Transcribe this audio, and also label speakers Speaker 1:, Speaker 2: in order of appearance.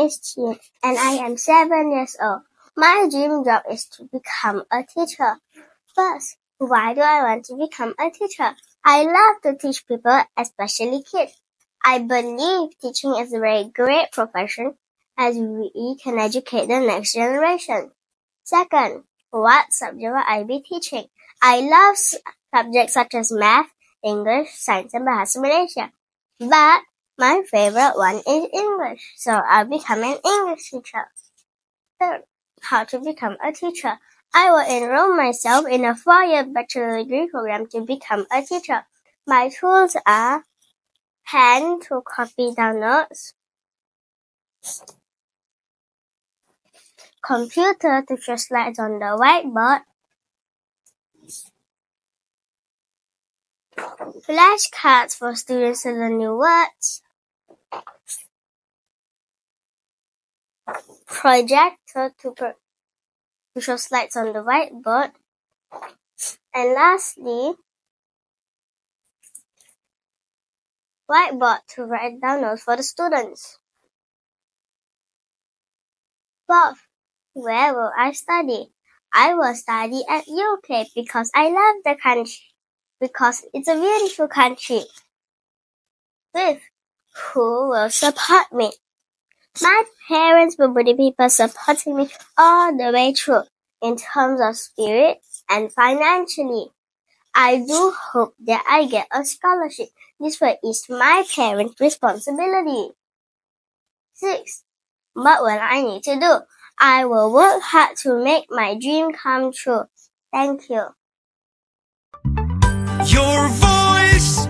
Speaker 1: Is Qi Yin and I am seven years old. My dream job is to become a teacher. First, why do I want to become a teacher? I love to teach people, especially kids. I believe teaching is a very great profession as we can educate the next generation. Second, what subject will I be teaching? I love subjects such as math, English, science, and Bahasa Malaysia. But my favorite one is English, so I'll become an English teacher. Third, how to become a teacher. I will enroll myself in a four-year bachelor degree program to become a teacher. My tools are pen to copy down notes, computer to show slides on the whiteboard, flashcards for students to learn new words, projector to, to show slides on the whiteboard, and lastly, whiteboard to write down notes for the students. Fourth, where will I study? I will study at UK because I love the country, because it's a beautiful country. Fifth, who will support me? My parents will be people supporting me all the way through in terms of spirit and financially. I do hope that I get a scholarship. This way is my parents' responsibility. Six, But what I need to do? I will work hard to make my dream come true. Thank you.
Speaker 2: Your voice